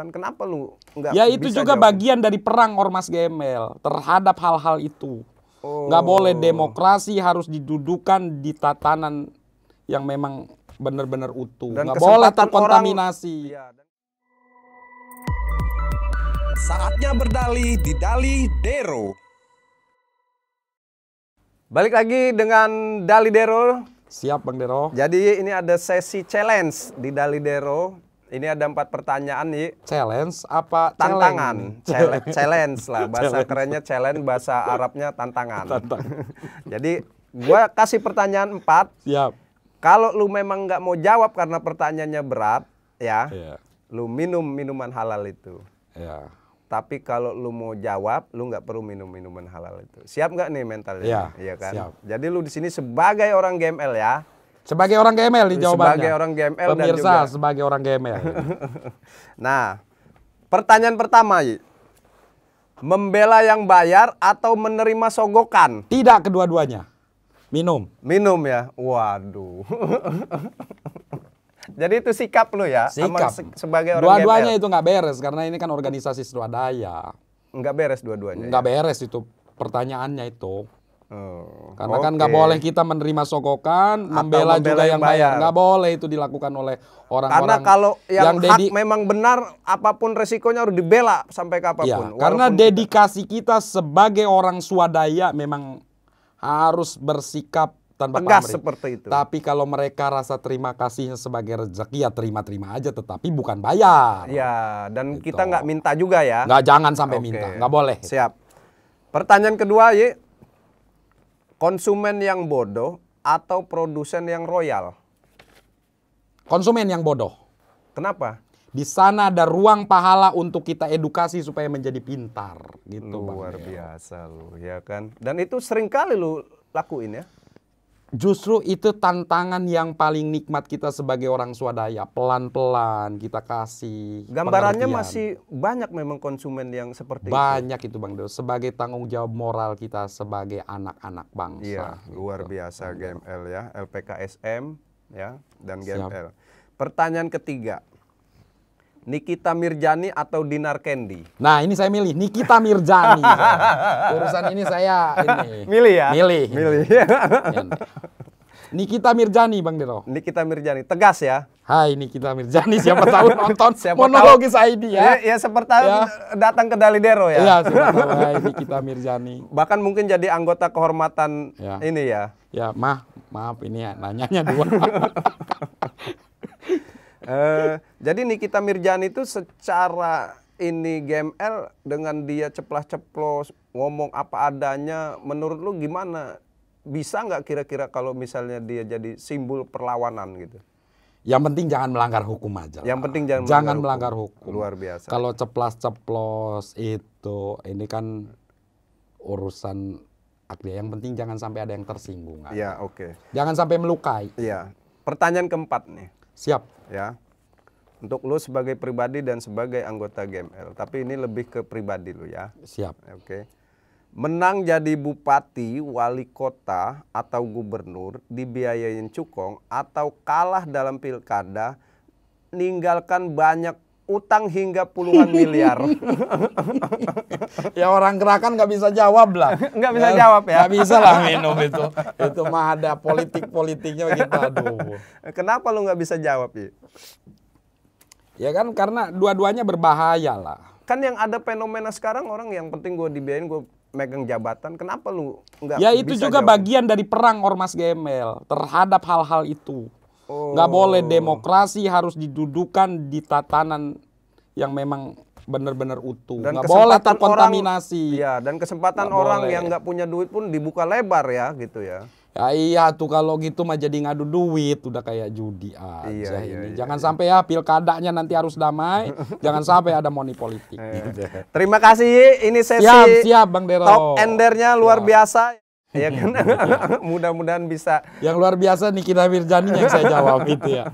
jabatan, kenapa lu nggak Ya itu bisa juga jawab? bagian dari perang Ormas Gembel terhadap hal-hal itu. Oh. Nggak boleh demokrasi harus didudukan di tatanan yang memang benar-benar utuh. Dan Nggak boleh terkontaminasi. Iya, dan- Saatnya berdalih di Dali Dero. Balik lagi dengan Dali Dero. Siap Bang Dero. Jadi ini ada sesi challenge di Dali Dero. Ini ada empat pertanyaan nih. Challenge apa Tantangan, challenge? Challenge, lah. Bahasa Challenge. kerennya challenge, bahasa Arabnya tantangan. Tantangan. Jadi gua kasih pertanyaan empat. Siap. Kalau lu memang nggak mau jawab karena pertanyaannya berat, ya, Iya. lu minum minuman halal itu. Iya. Tapi kalau lu mau jawab, lu nggak perlu minum minuman halal itu. Siap nggak nih mentalnya? Iya, Iya kan. siap. Jadi lu di sini sebagai orang GML ya. Sebagai orang GML di jawabannya. Sebagai orang GML dan Pemirsa juga- sebagai orang GML. Nah, pertanyaan pertama, Yi. membela yang bayar atau menerima sogokan? Tidak kedua-duanya. Minum. Minum ya. Waduh. Jadi itu sikap lu ya, Sikap. se- sebagai orang Dua-duanya GML. itu nggak beres karena ini kan organisasi swadaya. Nggak beres dua-duanya. Nggak ya? beres itu pertanyaannya itu. Oh, Karena kan nggak boleh kita menerima sogokan, membela, membela juga yang yang bayar. Nggak boleh itu dilakukan oleh Karena orang-orang kalau yang, hak dedi- memang benar, apa pun resikonya harus dibela sampai Iya, kapan pun. karena Walaupun dedikasi kita sebagai orang swadaya memang harus bersikap tanpa tegas pamrih. seperti itu. Tapi kalau mereka rasa terima kasihnya sebagai rezeki ya terima-terima aja, tetapi bukan bayar. Ya, dan Gitu. kita nggak minta juga ya. Nggak jangan sampai Oke. minta, nggak boleh. Siap. Pertanyaan kedua, Yi. Konsumen yang bodoh atau produsen yang royal? Konsumen yang bodoh. Kenapa? Di sana ada ruang pahala untuk kita edukasi supaya menjadi pintar, gitu Luar Bang. biasa lu, ya kan? Dan itu sering kali lu lakuin ya. Justru itu tantangan yang paling nikmat kita sebagai orang swadaya. Pelan-pelan kita kasih. Gambarannya pengertian. masih banyak memang konsumen yang seperti itu. banyak itu Bang Dewo. Sebagai tanggung jawab moral kita sebagai anak-anak bangsa. Iya, gitu. luar biasa GML ya, LPKSM ya dan Siap. GML. Pertanyaan ketiga. Nikita Mirjani atau Dinar Candy? Nah ini saya milih Nikita Mirjani. Urusan ini saya ini. Milih ya? Milih. Milih. Ya. Nikita Mirjani Bang Dero. Nikita Mirjani, tegas ya. Hai Nikita Mirjani siapa tahu nonton Siapa monologis ID Ya, ya. ya seperti Ya. datang ke Dalidero ya. Iya siapa tahu hai Nikita Mirjani. Bahkan mungkin jadi anggota kehormatan Ya. ini ya. Ya mah maaf ini ya nanyanya dua. Eh, jadi Nikita Mirjani itu secara ini GML dengan dia ceplas-ceplos ngomong apa adanya, menurut lu gimana? Bisa nggak kira-kira kalau misalnya dia jadi simbol perlawanan gitu? Yang penting jangan melanggar hukum aja. lah. Yang penting jangan jangan melanggar melanggar hukum. hukum. Luar biasa. Kalau ceplas-ceplos itu ini kan urusan akde. Yang penting jangan sampai ada yang tersinggung. aja. Ya oke. Jangan sampai melukai. Iya. Pertanyaan keempat nih. Siap. ya untuk lu sebagai pribadi dan sebagai anggota GML tapi ini lebih ke pribadi lu ya Siap. oke menang jadi bupati wali kota atau gubernur dibiayain cukong atau kalah dalam pilkada ninggalkan banyak utang hingga puluhan miliar ya orang gerakan nggak bisa jawab lah. Nggak bisa jawab ya? Nggak bisa lah minum itu. Itu mah ada politik-politiknya kita aduh. kenapa lu nggak bisa jawab ya Ya kan karena dua-duanya berbahaya lah. kan yang ada fenomena sekarang orang yang penting gue dibiayain gue megang jabatan kenapa lu nggak Ya itu bisa juga jawab? bagian dari perang Ormas GML terhadap hal-hal itu. Oh. Nggak boleh demokrasi harus didudukan di tatanan yang memang benar-benar utuh. dan Nggak boleh terkontaminasi. orang, iya dan kesempatan Nggak orang boleh. yang nggak punya duit pun dibuka lebar ya gitu ya Ya iya tuh kalau gitu mah jadi ngadu duit udah kayak judi aja Iya, iya, ini. iya, jangan sampai ya pilkadanya nanti harus damai, jangan sampai ada money politik. Iya. gitu. terima kasih ini sesi Siap, siap Bang Dero. top endernya luar Siap. biasa ya kan mudah-mudahan bisa Yang luar biasa nih kita Mirjani yang saya jawab itu ya.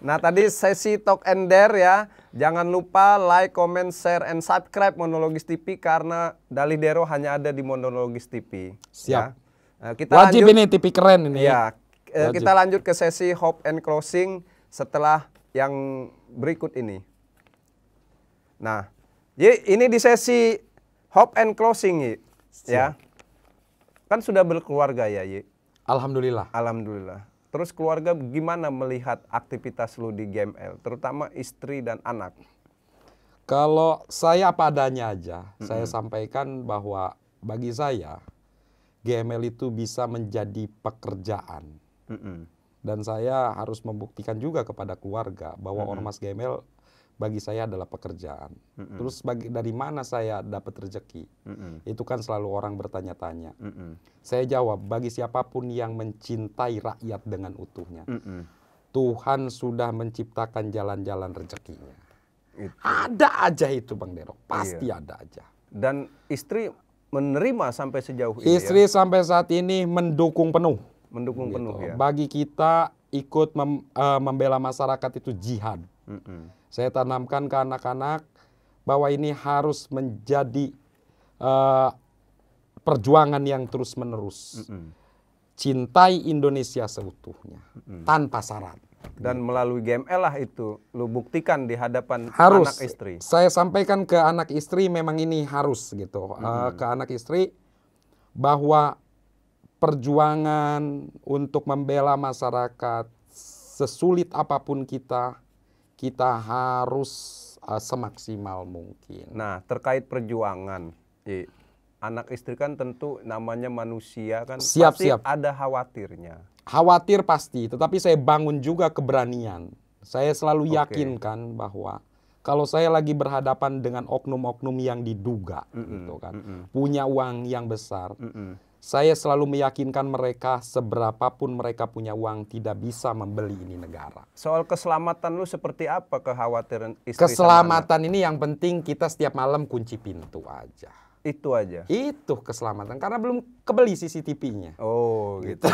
nah tadi sesi talk ender ya jangan lupa like comment share and subscribe monologis TV karena Dali Dero hanya ada di monologis TV Siap. ya. Nah, kita Wajib lanjut- ini TV keren ini. Iya, eh, Wajib. kita lanjut ke sesi hope and closing setelah yang berikut ini. Nah, Yi, ini di sesi hope and closing, Yi. Ya. Kan sudah berkeluarga ya, Yi. Alhamdulillah. Alhamdulillah. Terus keluarga gimana melihat aktivitas lu di GML, terutama istri dan anak? Kalau saya apa adanya aja, saya sampaikan bahwa bagi saya GML itu bisa menjadi pekerjaan. Mm-mm. Dan saya harus membuktikan juga kepada keluarga bahwa Ormas GML bagi saya adalah pekerjaan. Terus bagi, dari mana saya dapat rezeki? Mm-mm. Itu kan selalu orang bertanya-tanya. Mm-mm. Saya jawab, bagi siapa pun yang mencintai rakyat dengan utuhnya, Mm-mm. Tuhan sudah menciptakan jalan-jalan rezekinya. Itu. Ada aja itu Bang Dero, pasti ada aja. Dan istri menerima sampai sejauh ini ya? Istri sampai saat ini mendukung penuh. mendukung penuh gitu. ya. Bagi kita ikut mem- eh, membela masyarakat itu jihad. Mm-mm. Saya tanamkan ke anak-anak bahwa ini harus menjadi eh, perjuangan yang terus-menerus. Mm-mm. Cintai Indonesia seutuhnya, tanpa syarat. Dan melalui GML lah itu lu buktikan di hadapan harus anak istri. saya sampaikan ke anak istri memang ini harus gitu Eh, ke anak istri bahwa perjuangan untuk membela masyarakat sesulit apa pun kita kita harus eh, semaksimal mungkin Nah, terkait perjuangan, anak istri kan tentu namanya manusia kan Siap, pasti siap. ada khawatirnya. Khawatir pasti tetapi saya bangun juga keberanian saya selalu yakinkan bahwa kalau saya lagi berhadapan dengan oknum-oknum yang diduga gitu kan punya uang yang besar Mm-mm. saya selalu meyakinkan mereka seberapapun mereka punya uang tidak bisa membeli ini negara. Soal keselamatan lu seperti apa kekhawatiran istri? Keselamatan ini yang penting kita setiap malam kunci pintu aja. Itu aja. Itu keselamatan karena belum kebeli CCTV-nya. Oh, gitu.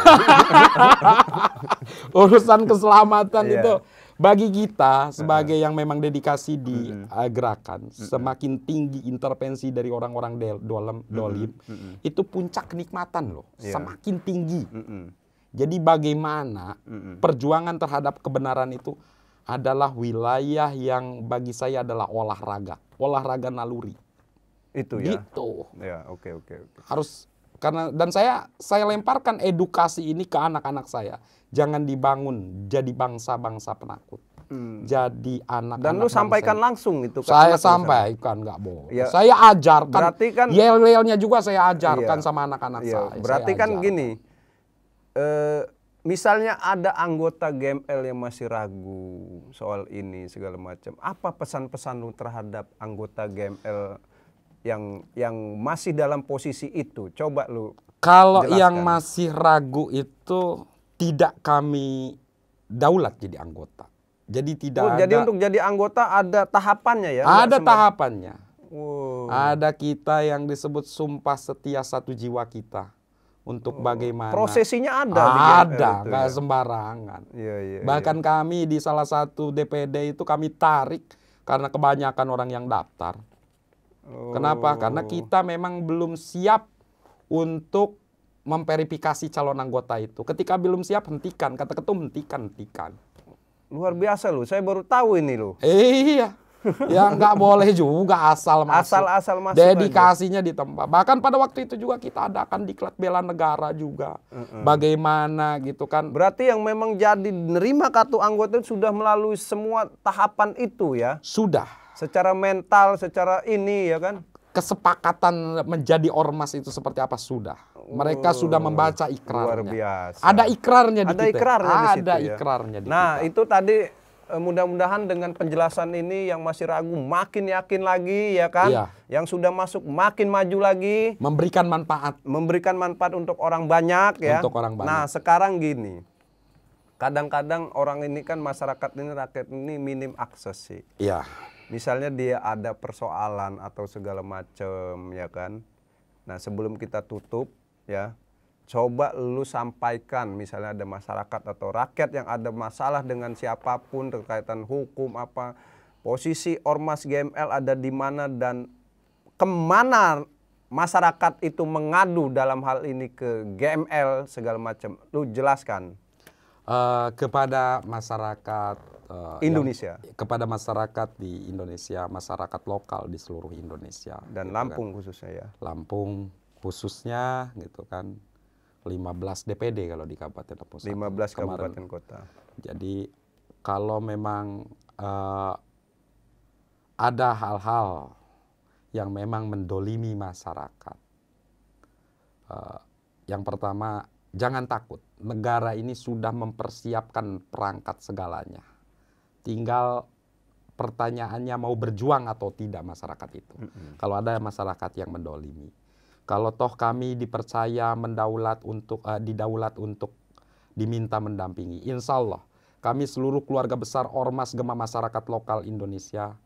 Urusan keselamatan Iya. itu bagi kita sebagai yang memang dedikasi di uh, gerakan semakin tinggi intervensi dari orang-orang dolim, dolim itu puncak kenikmatan loh Iya. semakin tinggi. Mm-mm. Jadi bagaimana perjuangan terhadap kebenaran itu adalah wilayah yang bagi saya adalah olahraga, olahraga naluri. Itu ya. Gitu. Ya, oke oke oke. Harus karena dan saya saya lemparkan edukasi ini ke anak-anak saya. Jangan dibangun jadi bangsa-bangsa penakut. Jadi anak Dan lu sampaikan langsung itu ke saya anak sampaikan nggak boleh. Ya. Saya ajarkan. Berarti kan- yel-yelnya juga saya ajarkan Iya. sama anak-anak Iya, saya. berarti Saya kan ajarkan. gini. eh misalnya ada anggota GML yang masih ragu soal ini segala macam. Apa pesan-pesan lu terhadap anggota GML yang yang masih dalam posisi itu? Coba lu Kalau Jelaskan. yang masih ragu itu tidak kami daulat jadi anggota. Jadi tidak Oh, ada jadi untuk jadi anggota ada tahapannya ya? Ada tahapannya. Wow. Ada kita yang disebut sumpah setia satu jiwa kita untuk bagaimana Prosesinya ada GML ada nggak ya? sembarangan. Iya, iya, Bahkan kami di salah satu DPD itu kami tarik karena kebanyakan orang yang daftar. Oh. Kenapa? Karena kita memang belum siap untuk memverifikasi calon anggota itu. Ketika belum siap hentikan, kata ketum hentikan, hentikan. Luar biasa lu, saya baru tahu ini lu. Iya. ya nggak boleh juga asal masuk. Asal-asal masuk Dedikasinya di tempat. Bahkan pada waktu itu juga kita adakan diklat bela negara juga. Bagaimana gitu kan. Berarti yang memang jadi nerima kartu anggota itu sudah melalui semua tahapan itu ya. Sudah. Secara mental, secara ini ya kan. Kesepakatan menjadi ormas itu seperti apa sudah. Mereka sudah membaca ikrarnya. Luar biasa. Ada ikrarnya di Ada kita. ikrarnya di situ Ada ya. ikrarnya di Nah, kita. itu tadi eh, mudah-mudahan dengan penjelasan ini yang masih ragu makin yakin lagi ya kan. Iya. Yang sudah masuk makin maju lagi. Memberikan manfaat. memberikan manfaat untuk orang banyak ya. Untuk orang banyak. Nah, sekarang gini. Kadang-kadang orang ini kan masyarakat ini rakyat ini minim akses sih. Iya. Misalnya dia ada persoalan atau segala macam ya kan. Nah, sebelum kita tutup ya, coba lu sampaikan misalnya ada masyarakat atau rakyat yang ada masalah dengan siapa pun terkaitan hukum apa, posisi ormas GML ada di mana dan ke mana masyarakat itu mengadu dalam hal ini ke GML segala macam. Lu jelaskan. Eh, kepada masyarakat eh, Indonesia. yang- kepada masyarakat di Indonesia, masyarakat lokal di seluruh Indonesia dan gitu kan. Lampung khususnya ya. Lampung khususnya gitu kan 15 DPD kalau di Kabupaten Lampung Selatan 15 kemarin. kabupaten kota. Jadi kalau memang eh, ada hal-hal yang memang mendolimi masyarakat, eh, yang pertama jangan takut. Negara ini sudah mempersiapkan perangkat segalanya. Tinggal pertanyaannya mau berjuang atau tidak masyarakat itu. Kalau ada masyarakat yang mendolimi, kalau toh kami dipercaya mendaulat untuk eh, didaulat untuk diminta mendampingi, insya Allah kami seluruh keluarga besar ormas gema masyarakat lokal Indonesia,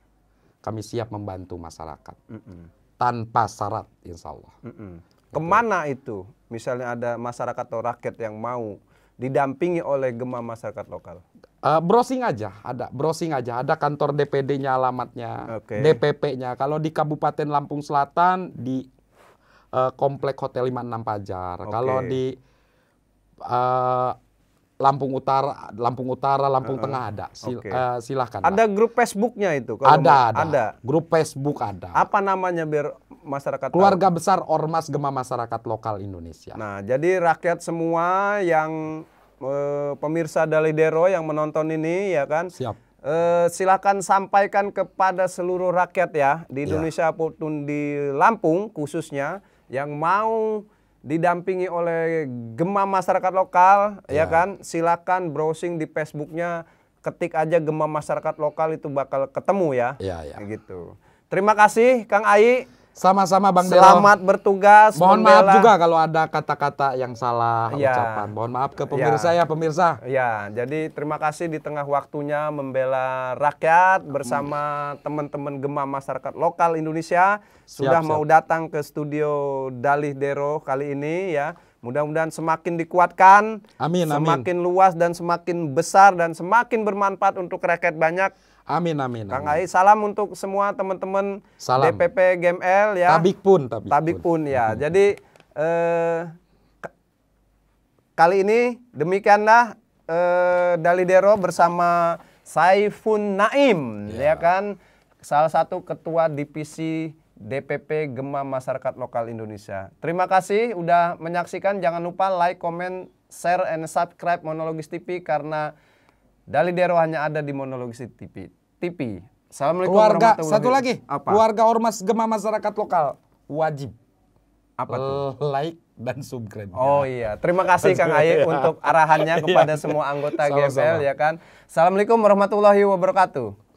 kami siap membantu masyarakat Mm-mm. tanpa syarat, insya Allah. Mm-mm. Ke mana itu? Misalnya ada masyarakat atau rakyat yang mau didampingi oleh gema masyarakat lokal. Eh, browsing aja, ada browsing aja, ada kantor DPD-nya, alamatnya, Oke. DPP-nya. Kalau di Kabupaten Lampung Selatan di eh, Komplek Hotel 56 Pajar. Oke. Kalau di eh, Lampung Utara, Lampung Utara, Lampung Tengah ada. Sil- Oke. eh, silahkan. Ada grup Facebooknya itu? kalau ada, ada, Ada. Grup Facebook ada. Apa namanya biar masyarakat tahu? Keluarga besar Ormas Gema Masyarakat Lokal Indonesia. Nah, jadi rakyat semua yang eh, pemirsa Dalidero yang menonton ini ya kan, Siap. eh, silakan sampaikan kepada seluruh rakyat ya di Ya. Indonesia maupun di Lampung khususnya yang mau didampingi oleh Gema masyarakat lokal ya, Ya. kan, silakan browsing di Facebooknya, ketik aja Gema masyarakat lokal itu bakal ketemu ya, Ya, ya. gitu. Terima kasih Kang Ai. Sama-sama Bang Dero. Selamat bertugas. Mohon maaf membela- juga kalau ada kata-kata yang salah Ya. ucapan. Mohon maaf ke pemirsa ya, pemirsa. Ya, jadi terima kasih di tengah waktunya membela rakyat bersama teman-teman Gema masyarakat lokal Indonesia sudah siap. mau datang ke studio Dalih Dero kali ini ya. Mudah-mudahan semakin dikuatkan, Amin, amin. semakin luas dan semakin besar dan semakin bermanfaat untuk rakyat banyak. Amin, amin, Kang amin. Ai, salam untuk semua teman-teman. DPP GML ya. Tabik pun, tabik, Tabik pun. pun ya. Jadi eh, ka- kali ini demikianlah eh, Dalidero bersama Saifun Naim ya. kan salah satu ketua divisi DPP Gema Masyarakat Lokal Indonesia. Terima kasih udah menyaksikan. Jangan lupa like, comment, share, and subscribe Monologis TV karena Dalidero hanya ada di Monologis TV. TV. Assalamualaikum Keluarga, satu lagi. Apa? Keluarga Ormas Gema Masyarakat Lokal. Wajib. Apa tuh? Like dan subscribe. Oh iya, terima kasih Kang Aye untuk arahannya kepada semua anggota Sama-sama. GML ya kan. Assalamualaikum warahmatullahi wabarakatuh.